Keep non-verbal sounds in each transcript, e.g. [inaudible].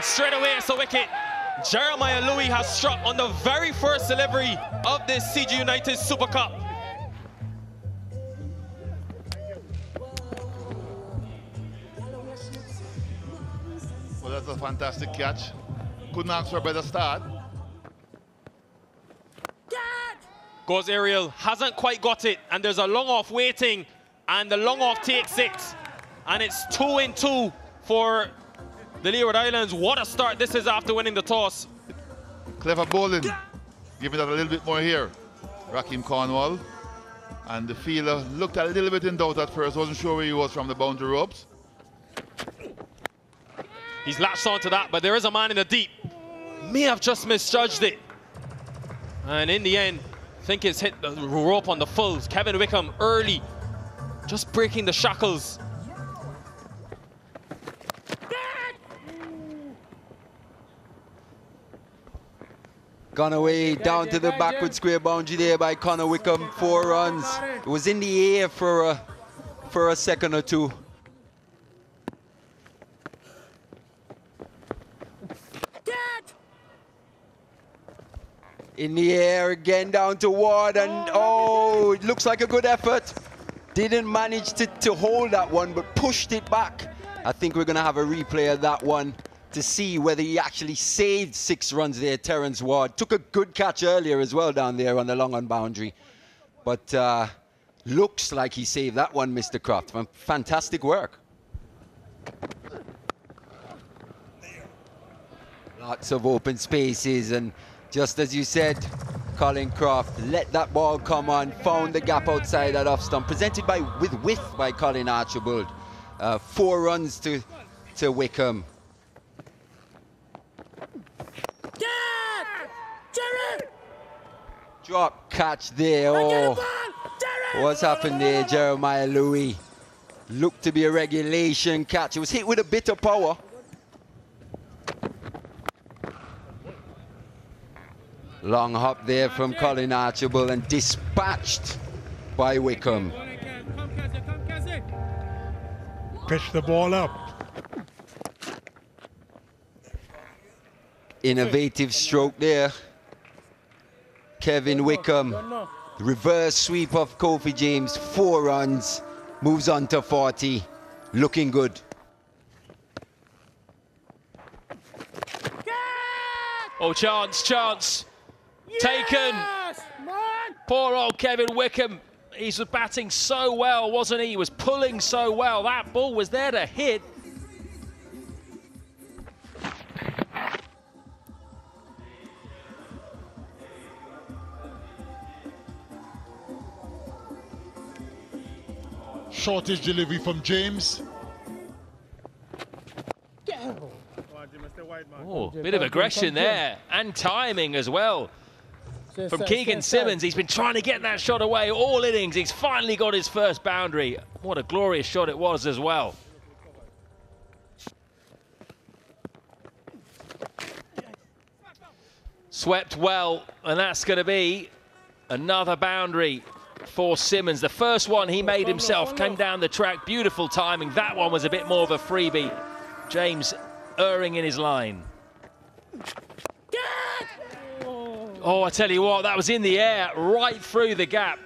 And straight away it's a wicket. Jeremiah Louis has struck on the very first delivery of this CG United Super Cup. Well, that's a fantastic catch. Couldn't ask for a better start. Goes Ariel, hasn't quite got it, and there's a long off waiting, and the long off takes it. And it's two in two for the Leeward Islands. What a start this is after winning the toss. Clever bowling. Give me that a little bit more here. Rahkeem Cornwall. And the fielder looked a little bit in doubt at first, wasn't sure where he was from the boundary ropes. He's latched onto that, but there is a man in the deep. May have just misjudged it. And in the end, I think it's hit the rope on the fulls. Kevin Wickham early, just breaking the shackles. Gone away down to the backward square boundary there by Connor Wickham. Four runs. It was in the air for a, for a second or two. In the air again down to Ward and oh, oh it looks like a good effort. Didn't manage to, to hold that one but pushed it back. I think we're going to have a replay of that one to see whether he actually saved six runs there, Terence Ward. Took a good catch earlier as well down there on the long on boundary. But uh, looks like he saved that one, Mr. Croft. Fantastic work. Lots of open spaces and just as you said, Colin Croft let that ball come on, found the gap outside that off stump, presented by with width by Colin Archibald. Uh, four runs to to Wickham. Drop catch there. Oh, what's happened there, Jeremiah Louis? Looked to be a regulation catch. It was hit with a bit of power. Long hop there from Colin Archibald and dispatched by Wickham. Pitch the ball up. Innovative stroke there. Kevin Wickham. Reverse sweep of Kofi James. Four runs. Moves on to 40. Looking good. Oh, chance, chance. Taken. Poor old Kevin Wickham. He's batting so well, wasn't he? He was pulling so well. That ball was there to hit. Shortish delivery from James. Oh, bit of aggression there and timing as well. From Keegan Simmons, he's been trying to get that shot away all innings. He's finally got his first boundary. What a glorious shot it was as well. Swept well, and that's going to be another boundary for Simmons. The first one he made himself came down the track. Beautiful timing. That one was a bit more of a freebie. James erring in his line. Oh, I tell you what, that was in the air, right through the gap.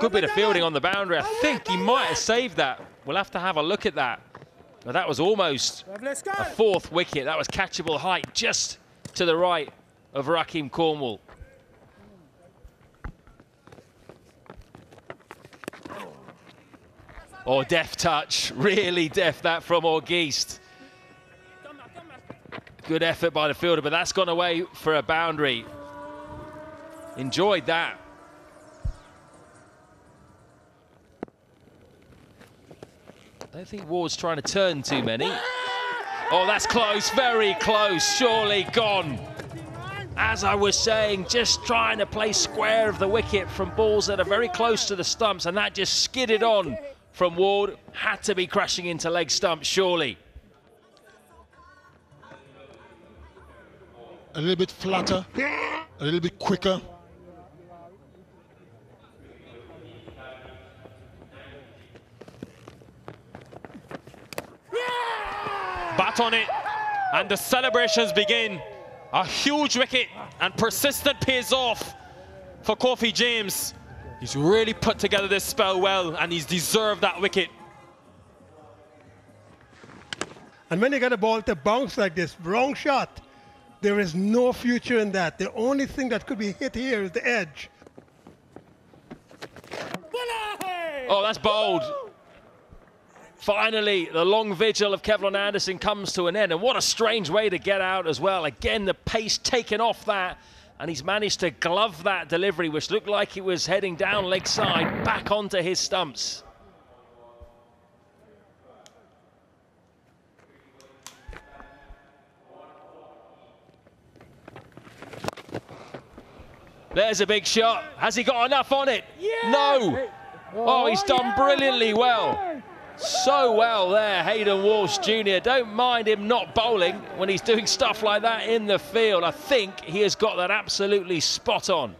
Good bit of fielding on the boundary. I think he might have saved that. We'll have to have a look at that. But that was almost a fourth wicket. That was catchable height just to the right of Rahkeem Cornwall. Oh, deft touch. Really deft that from Auguste. Good effort by the fielder, but that's gone away for a boundary. Enjoyed that. I don't think Ward's trying to turn too many. Oh, that's close, very close, surely gone. As I was saying, just trying to play square of the wicket from balls that are very close to the stumps, and that just skidded on from Ward. Had to be crashing into leg stump, surely. A little bit flatter, a little bit quicker. Bat on it. And the celebrations begin. A huge wicket and persistent pays off for Kofi James. He's really put together this spell well and he's deserved that wicket. And when you get a ball to bounce like this, wrong shot, there is no future in that. The only thing that could be hit here is the edge. Oh, that's bold. Finally, the long vigil of Kevlon Anderson comes to an end. And what a strange way to get out as well. Again, the pace taken off that. And he's managed to glove that delivery, which looked like it was heading down leg side, back onto his stumps. There's a big shot. Has he got enough on it? No. Oh, he's done brilliantly well. So well there, Hayden Walsh Jr. Don't mind him not bowling when he's doing stuff like that in the field. I think he has got that absolutely spot on.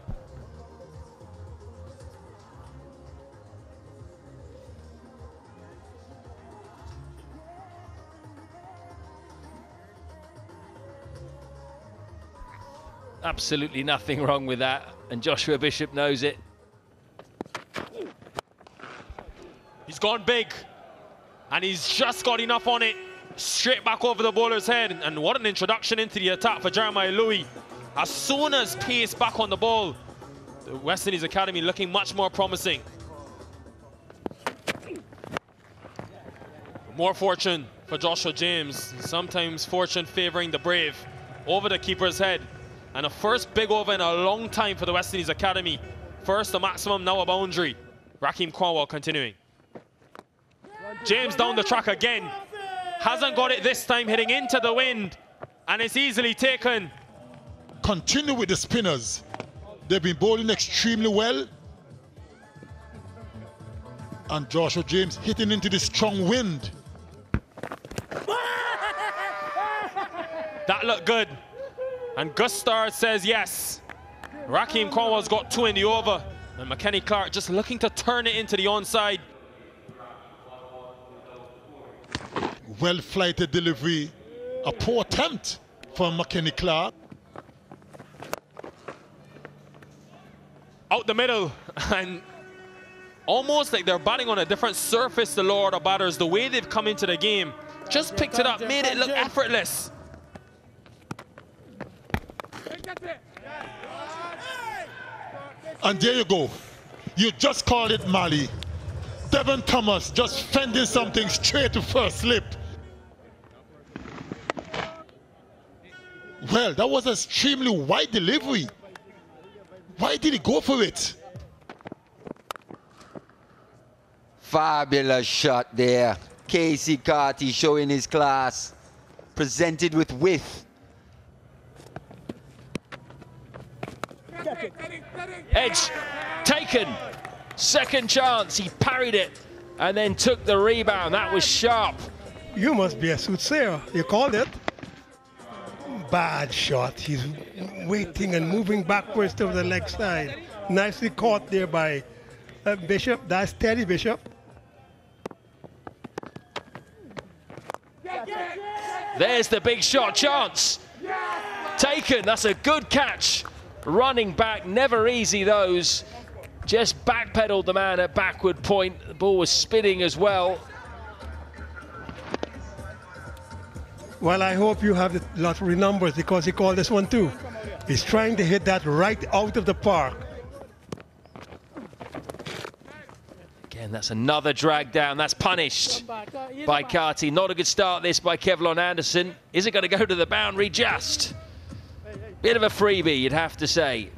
Absolutely nothing wrong with that, and Joshua Bishop knows it. He's gone big and he's just got enough on it. Straight back over the bowler's head. And what an introduction into the attack for Jeremiah Louis. As soon as pace back on the ball, the West Indies Academy looking much more promising. More fortune for Joshua James. Sometimes fortune favoring the brave. Over the keeper's head. And a first big over in a long time for the West Indies Academy. First a maximum, now a boundary. Rahkeem Cornwall continuing. James down the track again. Hasn't got it this time, hitting into the wind. And it's easily taken. Continue with the spinners. They've been bowling extremely well. And Joshua James hitting into the strong wind. That looked good. And Gustar says yes. Rahkeem Cornwall's got two in the over. And McKenny Clark just looking to turn it into the onside. Well flighted delivery. A poor attempt from McKenny Clark. Out the middle [laughs] and almost like they're batting on a different surface, the Lord of batters. The way they've come into the game, just picked it up, made it look effortless. And there you go. You just called it Mali. Devon Thomas just fending something straight to first slip. Well, that was an extremely wide delivery. Why did he go for it? Fabulous shot there. Keacy Carty showing his class. Presented with width. Edge taken. Second chance. He parried it and then took the rebound. That was sharp. You must be a soothsayer. You called it bad shot. He's waiting and moving backwards to the leg side. Nicely caught there by uh, Bishop. That's Teddy Bishop. There's the big shot chance. Taken. That's a good catch. Running back, never easy those. Just backpedaled the man at backward point. The ball was spinning as well. Well, I hope you have the lottery numbers because he called this one too. He's trying to hit that right out of the park. Again, that's another drag down. That's punished by Carty. Not a good start this by Kevlon Anderson. Is it going to go to the boundary just? Bit of a freebie, you'd have to say.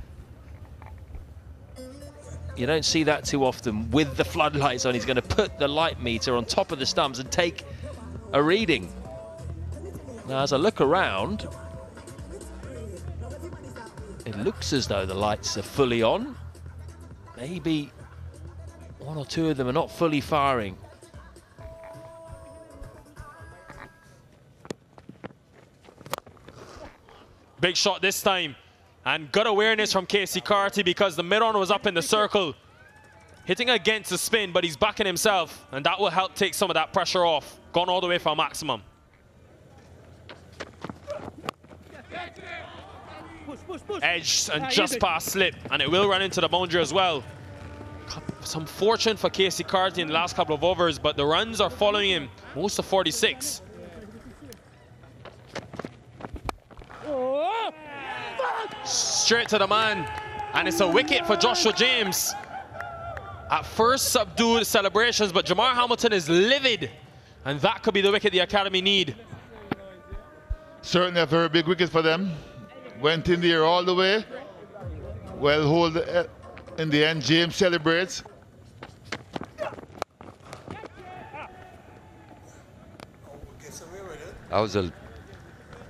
You don't see that too often. With the floodlights on, he's going to put the light meter on top of the stumps and take a reading. Now, as I look around, it looks as though the lights are fully on. Maybe one or two of them are not fully firing. Big shot this time. And good awareness from Keacy Carty because the mid-on was up in the circle. Hitting against the spin, but he's backing himself. And that will help take some of that pressure off. Gone all the way for a maximum. Edge and just past slip, and it will run into the boundary as well. Some fortune for Keacy Carty in the last couple of overs, but the runs are following him most of 46. Straight to the man, and it's a wicket for Joshua James. At first, subdued celebrations, but Jamar Hamilton is livid, and that could be the wicket the Academy need. Certainly a very big wicket for them. Went in the air all the way. Well hold uh, in the end. James celebrates. That was a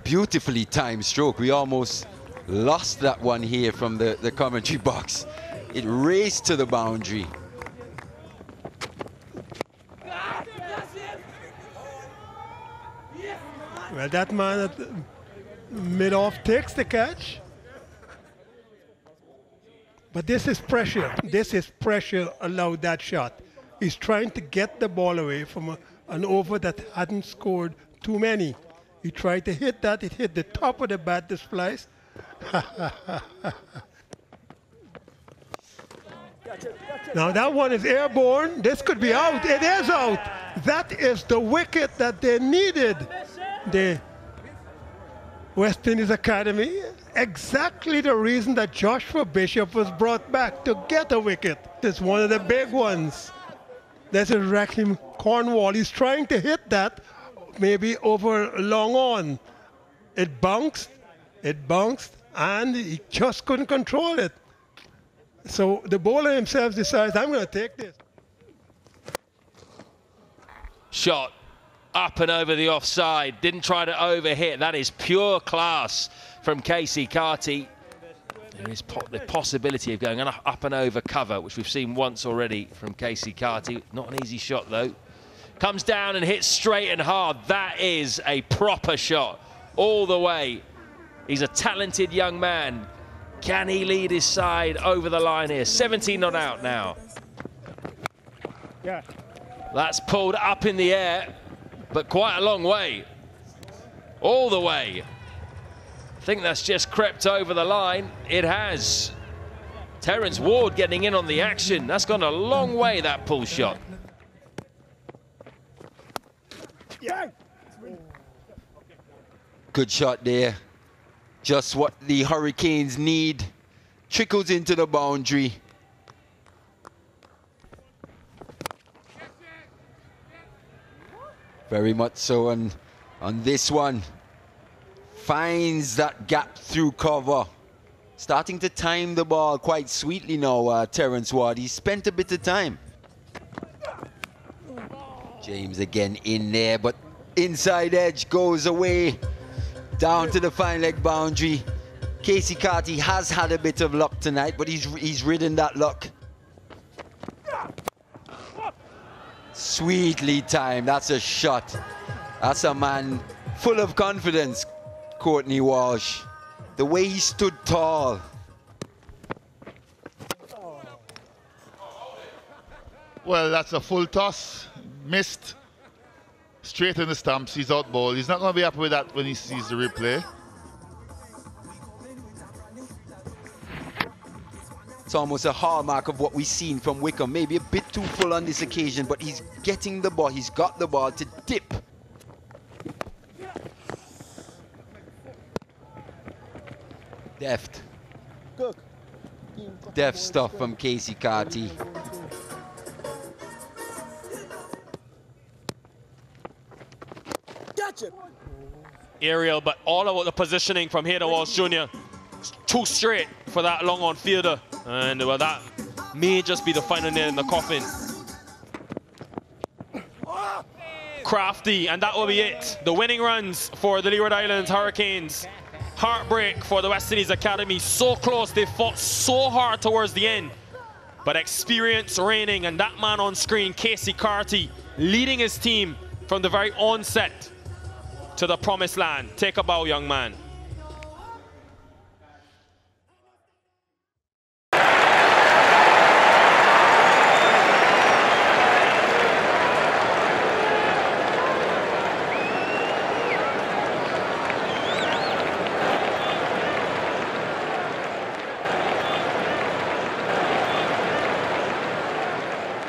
beautifully timed stroke. We almost lost that one here from the, the commentary [laughs] box. It raced to the boundary. Well, that man at mid-off takes the catch. But this is pressure. This is pressure allowed that shot. He's trying to get the ball away from a, an over that hadn't scored too many. He tried to hit that. It hit the top of the bat, the splice. [laughs] now that one is airborne. This could be out. It is out. That is the wicket that they needed. The West Indies Academy. Exactly the reason that Joshua Bishop was brought back to get a wicket. It's one of the big ones. This is Rahkeem Cornwall. He's trying to hit that maybe over long on. It bounced, it bounced, and he just couldn't control it. So the bowler himself decides, I'm going to take this. Shot up and over the offside. Didn't try to overhit. That is pure class from Keacy Carty. There is po the possibility of going up and over cover, which we've seen once already from Keacy Carty. Not an easy shot, though. Comes down and hits straight and hard. That is a proper shot all the way. He's a talented young man. Can he lead his side over the line here? 17 not out now. Yeah. That's pulled up in the air, but quite a long way. All the way. I think that's just crept over the line. It has. Terence Ward getting in on the action. That's gone a long way, that pull shot. Good shot there. Just what the Hurricanes need. Trickles into the boundary. Very much so on, on this one. Finds that gap through cover. Starting to time the ball quite sweetly now, uh, Terence Ward. He spent a bit of time. James again in there, but inside edge goes away down to the fine leg boundary. Keacy Carty has had a bit of luck tonight, but he's he's ridden that luck. Sweetly timed. That's a shot. That's a man full of confidence, Courtney Walsh. The way he stood tall. Well, that's a full toss. Missed. Straight in the stumps. He's out ball. He's not going to be happy with that when he sees the replay. It's almost a hallmark of what we've seen from Wickham. Maybe a bit too full on this occasion, but he's getting the ball. He's got the ball to dip. Deft. Deft stuff from Keacy Carty. Gotcha. Aerial, but all about the positioning from Hayden Walsh Jr. It's Too straight for that long on fielder. And well, that may just be the final nail in the coffin. Crafty, and that will be it. The winning runs for the Leeward Islands Hurricanes. Heartbreak for the West Indies Academy. So close, they fought so hard towards the end. But experience reigning, and that man on screen, Keacy Carty, leading his team from the very onset to the promised land. Take a bow, young man.